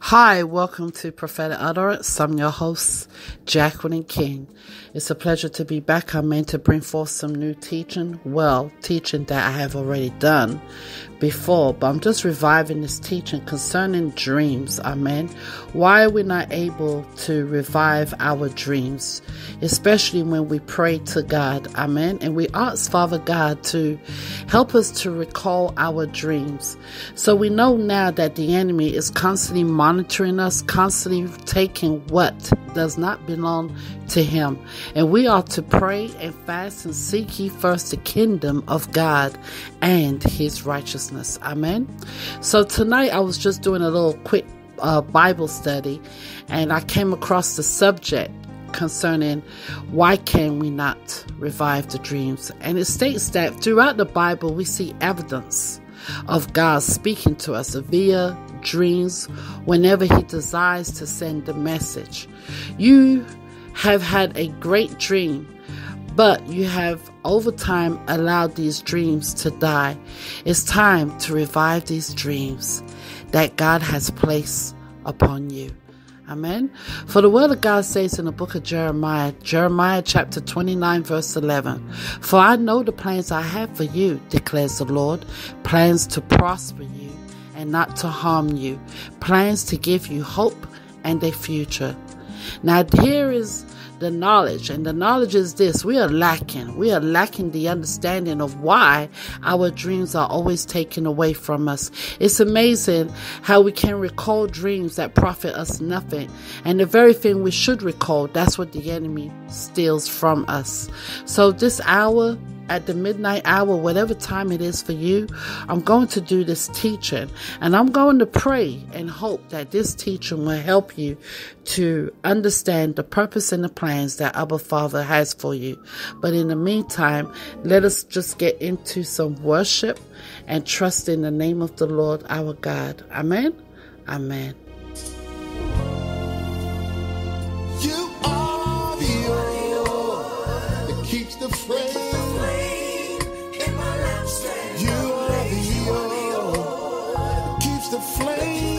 Hi, welcome to Prophetic Utterance. I'm your host, Jacqueline King. It's a pleasure to be back. I'm meant to bring forth some new teaching. Well, teaching that I have already done before, but I'm just reviving this teaching concerning dreams. Amen. Why are we not able to revive our dreams, especially when we pray to God? Amen. And we ask Father God to help us to recall our dreams. So we know now that the enemy is constantly monitoring us, constantly taking what does not belong to him. And we are to pray and fast and seek ye first the kingdom of God and his righteousness righteousness. Amen. So tonight I was just doing a little quick uh, Bible study and I came across the subject concerning why can we not revive the dreams. And it states that throughout the Bible we see evidence of God speaking to us via dreams whenever he desires to send a message. You have had a great dream but you have over time allowed these dreams to die. It's time to revive these dreams that God has placed upon you. Amen. For the word of God says in the book of Jeremiah, Jeremiah chapter 29, verse 11, For I know the plans I have for you, declares the Lord, plans to prosper you and not to harm you, plans to give you hope and a future. Now, here is the knowledge. And the knowledge is this we are lacking. We are lacking the understanding of why our dreams are always taken away from us. It's amazing how we can recall dreams that profit us nothing. And the very thing we should recall, that's what the enemy steals from us. So this hour, at the midnight hour, whatever time it is for you, I'm going to do this teaching and I'm going to pray and hope that this teaching will help you to understand the purpose and the plans that Abba Father has for you. But in the meantime, let us just get into some worship and trust in the name of the Lord our God. Amen. Amen. You are the oil that keeps the. flame.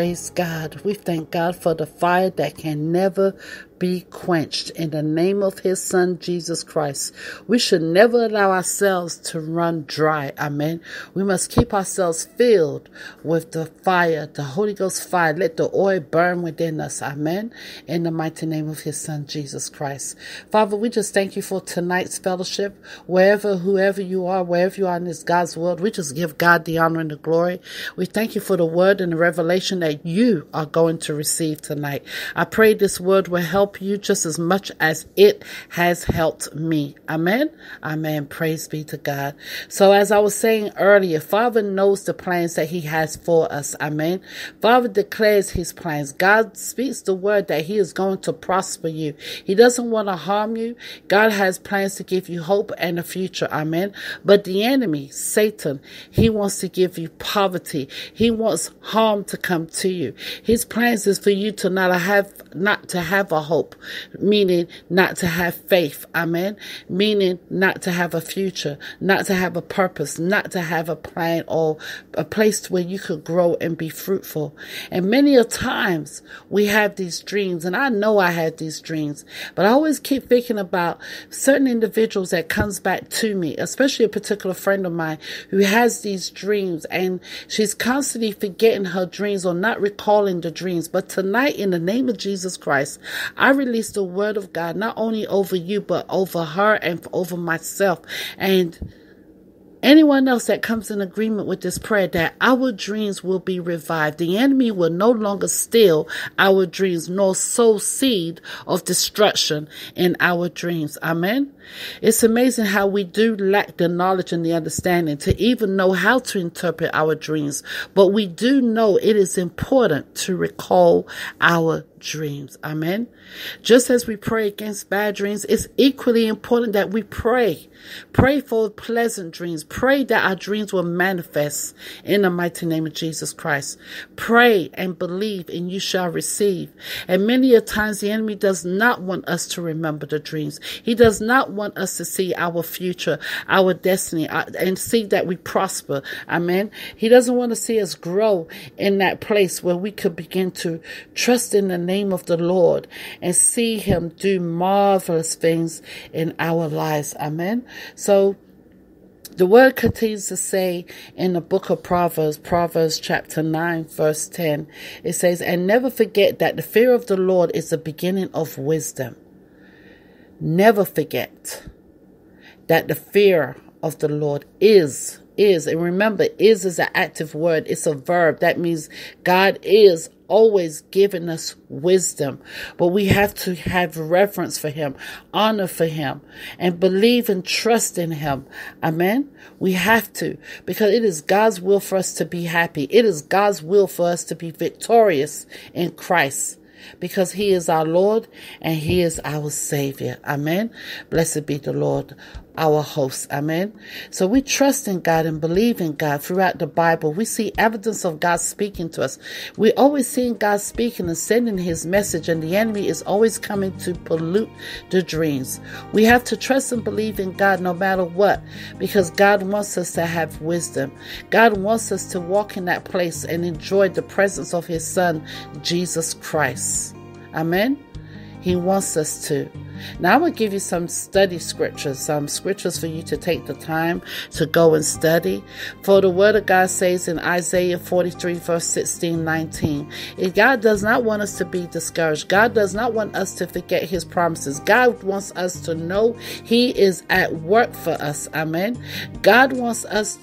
Praise God. We thank God for the fire that can never be quenched in the name of his son Jesus Christ. We should never allow ourselves to run dry. Amen. We must keep ourselves filled with the fire, the Holy Ghost fire. Let the oil burn within us. Amen. In the mighty name of his son Jesus Christ. Father, we just thank you for tonight's fellowship. Wherever, whoever you are, wherever you are in this God's world, we just give God the honor and the glory. We thank you for the word and the revelation that you are going to receive tonight. I pray this word will help you just as much as it has helped me. Amen. Amen. Praise be to God. So as I was saying earlier, Father knows the plans that he has for us. Amen. Father declares his plans. God speaks the word that he is going to prosper you. He doesn't want to harm you. God has plans to give you hope and a future. Amen. But the enemy, Satan, he wants to give you poverty. He wants harm to come to you. His plans is for you to not have not to have a hope, meaning not to have faith. Amen. Meaning not to have a future, not to have a purpose, not to have a plan or a place where you could grow and be fruitful. And many a times we have these dreams, and I know I had these dreams, but I always keep thinking about certain individuals that comes back to me, especially a particular friend of mine who has these dreams and she's constantly forgetting her dreams or not recalling the dreams. But tonight, in the name of Jesus Christ, I release the word of God not only over you, but over her and over myself. And anyone else that comes in agreement with this prayer that our dreams will be revived. The enemy will no longer steal our dreams nor sow seed of destruction in our dreams. Amen. It's amazing how we do lack the knowledge and the understanding to even know how to interpret our dreams, but we do know it is important to recall our dreams. Amen. Just as we pray against bad dreams, it's equally important that we pray. Pray for pleasant dreams. Pray that our dreams will manifest in the mighty name of Jesus Christ. Pray and believe and you shall receive. And many a times the enemy does not want us to remember the dreams. He does not want us to see our future, our destiny, uh, and see that we prosper. Amen. He doesn't want to see us grow in that place where we could begin to trust in the name of the Lord and see him do marvelous things in our lives. Amen. So, the word continues to say in the book of Proverbs, Proverbs chapter 9, verse 10, it says, And never forget that the fear of the Lord is the beginning of wisdom. Never forget that the fear of the Lord is is. And remember, is is an active word. It's a verb. That means God is always giving us wisdom, but we have to have reverence for him, honor for him, and believe and trust in him. Amen. We have to because it is God's will for us to be happy. It is God's will for us to be victorious in Christ because he is our Lord and he is our Savior. Amen. Blessed be the Lord our hosts. Amen. So we trust in God and believe in God throughout the Bible. We see evidence of God speaking to us. We always seeing God speaking and sending his message, and the enemy is always coming to pollute the dreams. We have to trust and believe in God no matter what, because God wants us to have wisdom. God wants us to walk in that place and enjoy the presence of his son, Jesus Christ. Amen. He wants us to. Now, I will give you some study scriptures, some scriptures for you to take the time to go and study. For the word of God says in Isaiah 43, verse 16, 19, if God does not want us to be discouraged. God does not want us to forget his promises. God wants us to know he is at work for us. Amen. God wants us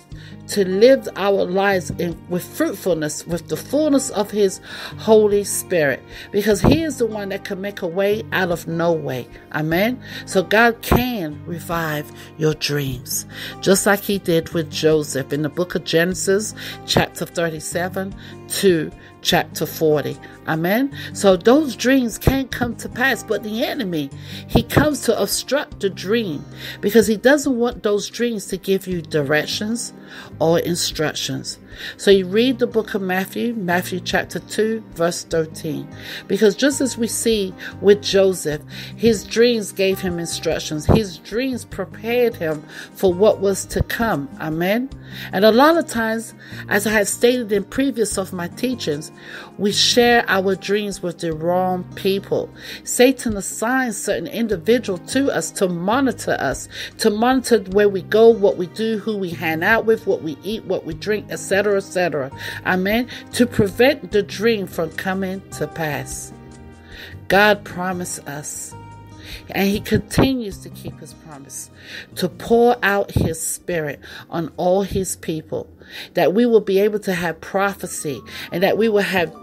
to live our lives in, with fruitfulness, with the fullness of His Holy Spirit, because He is the one that can make a way out of no way. Amen. So God can revive your dreams, just like He did with Joseph in the book of Genesis, chapter 37 to chapter 40. Amen. So those dreams can come to pass, but the enemy, he comes to obstruct the dream because he doesn't want those dreams to give you directions or instructions. So you read the book of Matthew, Matthew chapter 2, verse 13. Because just as we see with Joseph, his dreams gave him instructions, his dreams prepared him for what was to come. Amen. And a lot of times, as I have stated in previous of my teachings, we share our dreams with the wrong people. Satan assigns certain individual to us to monitor us, to monitor where we go, what we do, who we hang out with, what we eat, what we drink, etc etc., Amen. To prevent the dream from coming to pass. God promised us, and He continues to keep His promise to pour out His Spirit on all His people, that we will be able to have prophecy, and that we will have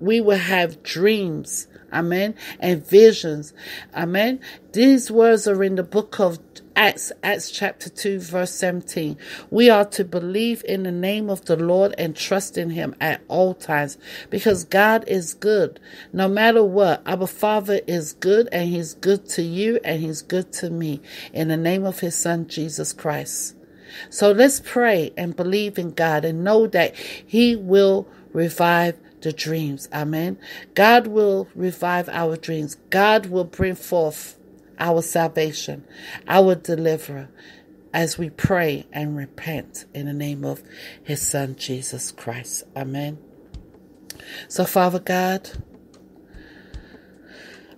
we will have dreams, amen, and visions, amen. These words are in the book of Acts, Acts chapter 2, verse 17. We are to believe in the name of the Lord and trust in Him at all times because God is good. No matter what, our Father is good and He's good to you and He's good to me in the name of His Son, Jesus Christ. So let's pray and believe in God and know that He will revive the dreams. Amen. God will revive our dreams. God will bring forth our salvation, our deliverer, as we pray and repent in the name of His Son, Jesus Christ. Amen. So, Father God,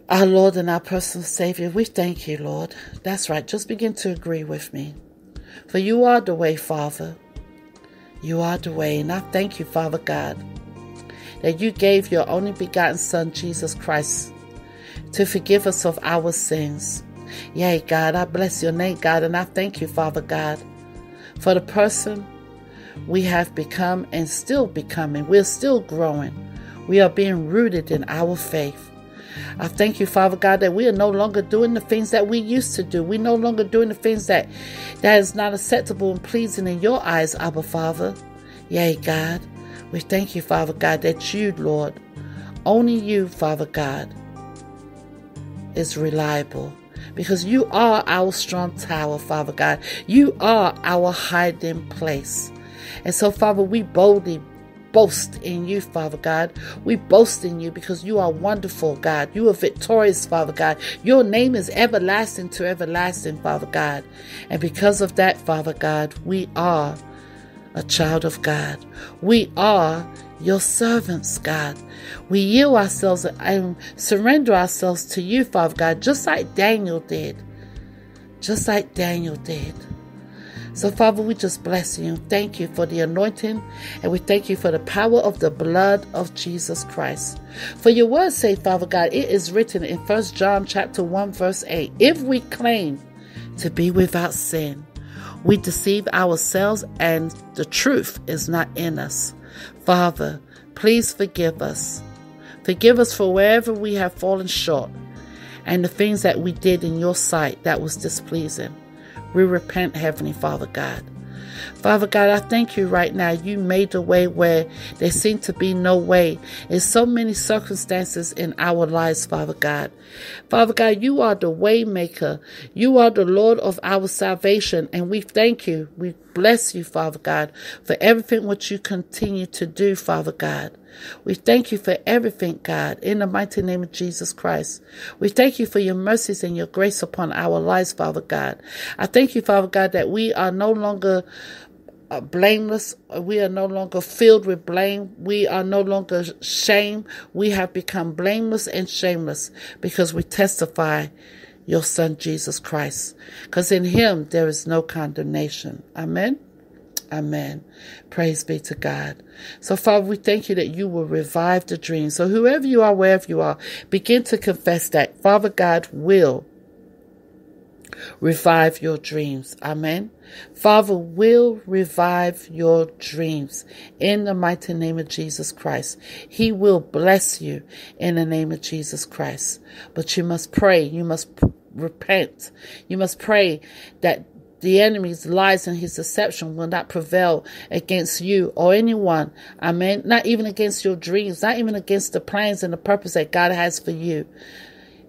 our Lord and our personal Savior, we thank you, Lord. That's right. Just begin to agree with me. For you are the way, Father. You are the way. And I thank you, Father God, that you gave your only begotten Son, Jesus Christ, to forgive us of our sins. Yea, God, I bless your name, God, and I thank you, Father God, for the person we have become and still becoming. We're still growing. We are being rooted in our faith. I thank you, Father God, that we are no longer doing the things that we used to do. We're no longer doing the things that that is not acceptable and pleasing in your eyes, Abba Father. Yea, God. We thank you, Father God, that you, Lord, only you, Father God, is reliable because you are our strong tower, Father God. You are our hiding place. And so, Father, we boldly boast in you, Father God. We boast in you because you are wonderful, God. You are victorious, Father God. Your name is everlasting to everlasting, Father God. And because of that, Father God, we are a child of God. We are your servants, God. We yield ourselves and surrender ourselves to you, Father God, just like Daniel did. Just like Daniel did. So, Father, we just bless you. Thank you for the anointing, and we thank you for the power of the blood of Jesus Christ. For your words say, Father God, it is written in 1 John chapter 1, verse 8, if we claim to be without sin, We deceive ourselves and the truth is not in us. Father, please forgive us. Forgive us for wherever we have fallen short and the things that we did in your sight that was displeasing. We repent, Heavenly Father God. Father God, I thank you right now. You made a way where there seemed to be no way. in so many circumstances in our lives, Father God. Father God, you are the way maker. You are the Lord of our salvation. And we thank you. We bless you, Father God, for everything what you continue to do, Father God. We thank you for everything, God, in the mighty name of Jesus Christ. We thank you for your mercies and your grace upon our lives, Father God. I thank you, Father God, that we are no longer uh, blameless. We are no longer filled with blame. We are no longer shame. We have become blameless and shameless because we testify your Son, Jesus Christ. Because in him there is no condemnation. Amen. Amen. Praise be to God. So, Father, we thank you that you will revive the dream. So, whoever you are, wherever you are, begin to confess that Father God will revive your dreams. Amen. Father will revive your dreams in the mighty name of Jesus Christ. He will bless you in the name of Jesus Christ. But you must pray. You must p- repent. You must pray that the enemy's lies and his deception will not prevail against you or anyone. Amen. Not even against your dreams, not even against the plans and the purpose that God has for you.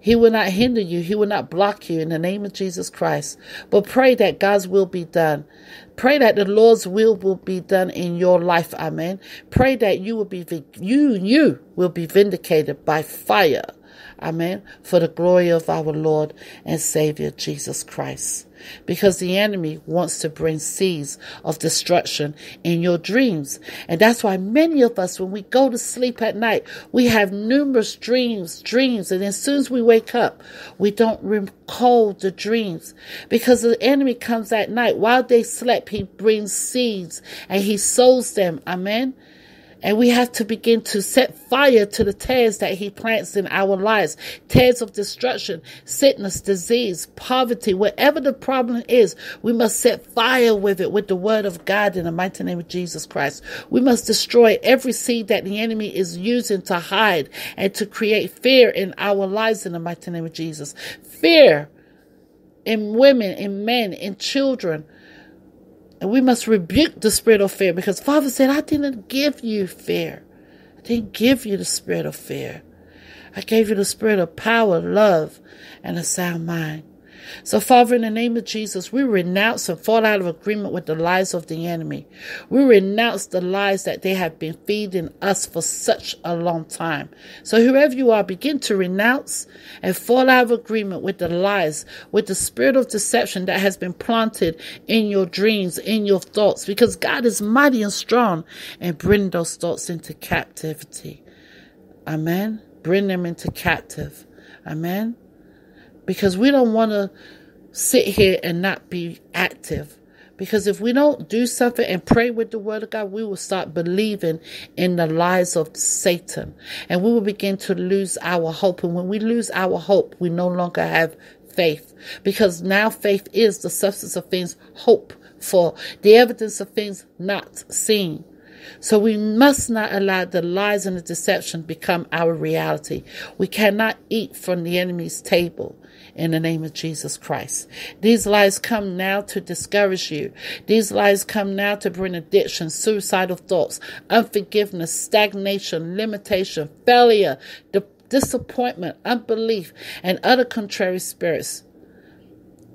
He will not hinder you. He will not block you in the name of Jesus Christ. But pray that God's will be done. Pray that the Lord's will will be done in your life. Amen. Pray that you will be you you will be vindicated by fire. Amen. For the glory of our Lord and Savior Jesus Christ because the enemy wants to bring seeds of destruction in your dreams. And that's why many of us, when we go to sleep at night, we have numerous dreams, dreams. And as soon as we wake up, we don't recall the dreams because the enemy comes at night. While they slept, he brings seeds and he sows them. Amen. And we have to begin to set fire to the tares that he plants in our lives. Tares of destruction, sickness, disease, poverty, whatever the problem is, we must set fire with it with the word of God in the mighty name of Jesus Christ. We must destroy every seed that the enemy is using to hide and to create fear in our lives in the mighty name of Jesus. Fear in women, in men, in children and we must rebuke the spirit of fear because Father said, I didn't give you fear. I didn't give you the spirit of fear. I gave you the spirit of power, love, and a sound mind. So, Father, in the name of Jesus, we renounce and fall out of agreement with the lies of the enemy. We renounce the lies that they have been feeding us for such a long time. So, whoever you are, begin to renounce and fall out of agreement with the lies, with the spirit of deception that has been planted in your dreams, in your thoughts, because God is mighty and strong and bring those thoughts into captivity. Amen. Bring them into captive. Amen because we don't want to sit here and not be active. Because if we don't do something and pray with the word of God, we will start believing in the lies of Satan and we will begin to lose our hope. And when we lose our hope, we no longer have faith because now faith is the substance of things hope for, the evidence of things not seen. So we must not allow the lies and the deception become our reality. We cannot eat from the enemy's table in the name of Jesus Christ. These lies come now to discourage you. These lies come now to bring addiction, suicidal thoughts, unforgiveness, stagnation, limitation, failure, disappointment, unbelief, and other contrary spirits.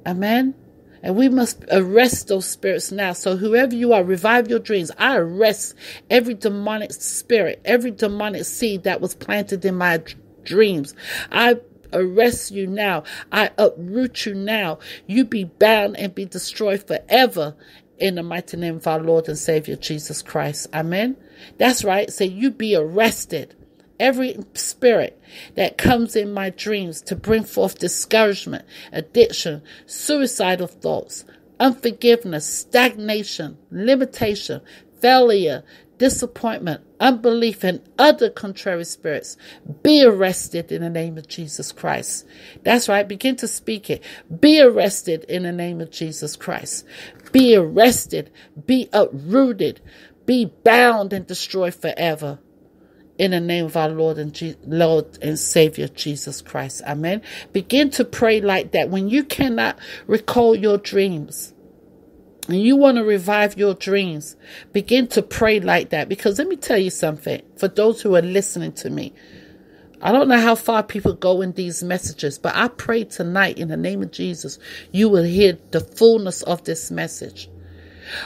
Amen. And we must arrest those spirits now. So, whoever you are, revive your dreams. I arrest every demonic spirit, every demonic seed that was planted in my dreams. I arrest you now. I uproot you now. You be bound and be destroyed forever in the mighty name of our Lord and Savior Jesus Christ. Amen. That's right. Say, you be arrested. Every spirit that comes in my dreams to bring forth discouragement, addiction, suicidal thoughts, unforgiveness, stagnation, limitation, failure, disappointment, unbelief, and other contrary spirits be arrested in the name of Jesus Christ. That's right. Begin to speak it. Be arrested in the name of Jesus Christ. Be arrested. Be uprooted. Be bound and destroyed forever. In the name of our Lord and Je- Lord and Savior Jesus Christ. Amen. Begin to pray like that. When you cannot recall your dreams, and you want to revive your dreams, begin to pray like that. Because let me tell you something for those who are listening to me. I don't know how far people go in these messages, but I pray tonight in the name of Jesus, you will hear the fullness of this message.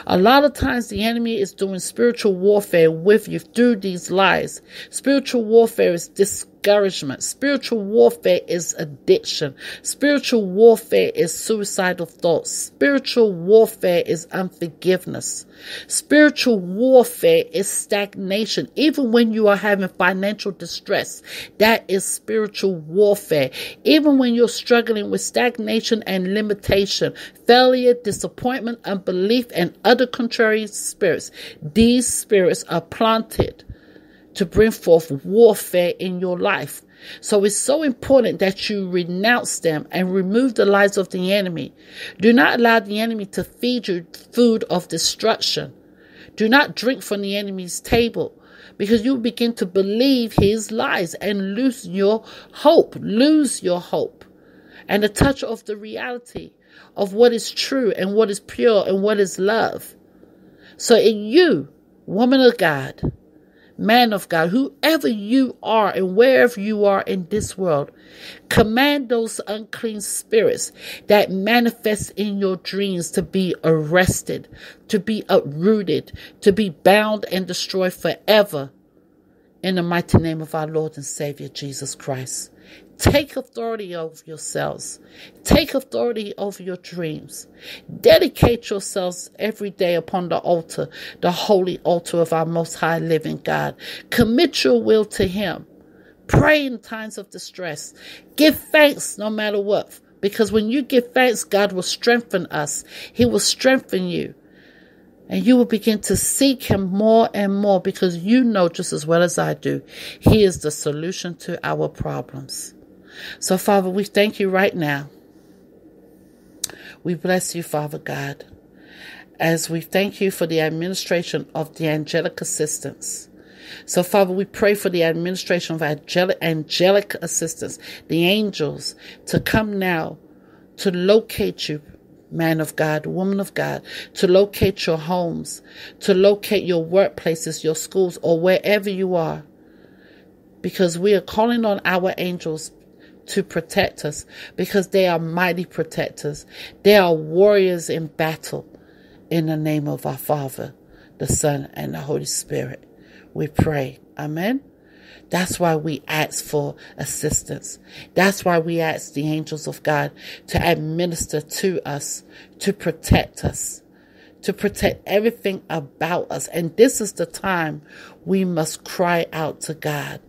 A lot of times the enemy is doing spiritual warfare with you through these lies. Spiritual warfare is discouragement. Spiritual warfare is addiction. Spiritual warfare is suicidal thoughts. Spiritual warfare is unforgiveness. Spiritual warfare is stagnation. Even when you are having financial distress, that is spiritual warfare. Even when you're struggling with stagnation and limitation, failure, disappointment, unbelief, and other contrary spirits, these spirits are planted to bring forth warfare in your life. So it's so important that you renounce them and remove the lies of the enemy. Do not allow the enemy to feed you food of destruction. Do not drink from the enemy's table because you begin to believe his lies and lose your hope, lose your hope and the touch of the reality of what is true and what is pure and what is love. So in you, woman of God, man of God, whoever you are and wherever you are in this world, command those unclean spirits that manifest in your dreams to be arrested, to be uprooted, to be bound and destroyed forever. In the mighty name of our Lord and Savior Jesus Christ. Take authority over yourselves. Take authority over your dreams. Dedicate yourselves every day upon the altar, the holy altar of our most high living God. Commit your will to Him. Pray in times of distress. Give thanks no matter what. Because when you give thanks, God will strengthen us. He will strengthen you. And you will begin to seek Him more and more because you know just as well as I do, He is the solution to our problems. So, Father, we thank you right now. We bless you, Father God, as we thank you for the administration of the angelic assistance. So, Father, we pray for the administration of angelic, angelic assistance, the angels, to come now to locate you, man of God, woman of God, to locate your homes, to locate your workplaces, your schools, or wherever you are. Because we are calling on our angels to protect us because they are mighty protectors. They are warriors in battle in the name of our Father, the Son, and the Holy Spirit. We pray. Amen. That's why we ask for assistance. That's why we ask the angels of God to administer to us, to protect us, to protect everything about us. And this is the time we must cry out to God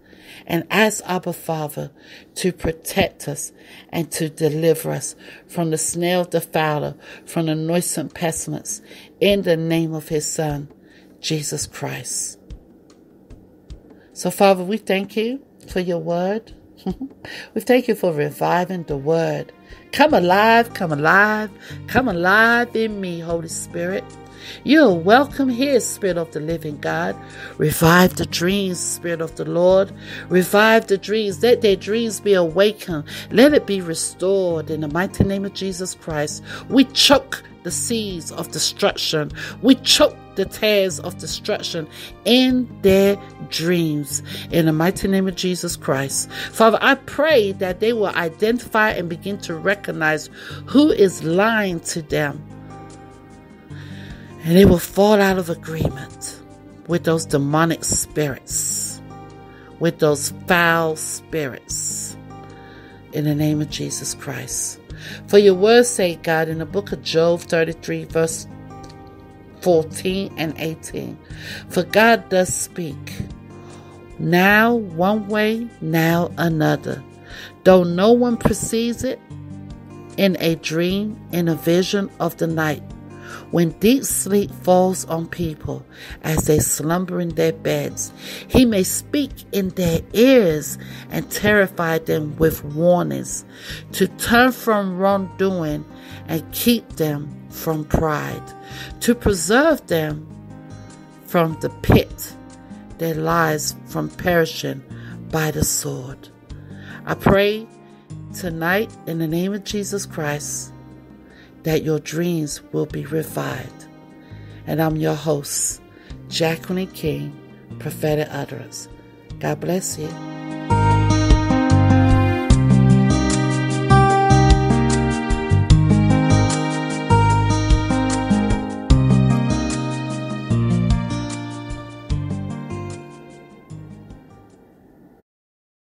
and ask Abba Father to protect us and to deliver us from the the fowler, from the noisome pestilence, in the name of his Son, Jesus Christ. So, Father, we thank you for your word. we thank you for reviving the word. Come alive, come alive, come alive in me, Holy Spirit. You're welcome here, Spirit of the living God. Revive the dreams, Spirit of the Lord. Revive the dreams. Let their dreams be awakened. Let it be restored in the mighty name of Jesus Christ. We choke the seeds of destruction. We choke the tares of destruction in their dreams. In the mighty name of Jesus Christ. Father, I pray that they will identify and begin to recognize who is lying to them and they will fall out of agreement with those demonic spirits, with those foul spirits, in the name of Jesus Christ. For your words say, God, in the book of Job 33, verse 14 and 18, for God does speak, now one way, now another. Though no one perceives it, in a dream, in a vision of the night When deep sleep falls on people as they slumber in their beds, he may speak in their ears and terrify them with warnings to turn from wrongdoing and keep them from pride, to preserve them from the pit, their lives from perishing by the sword. I pray tonight in the name of Jesus Christ that your dreams will be revived. And I'm your host, Jacqueline King, Prophetic Utterance. God bless you.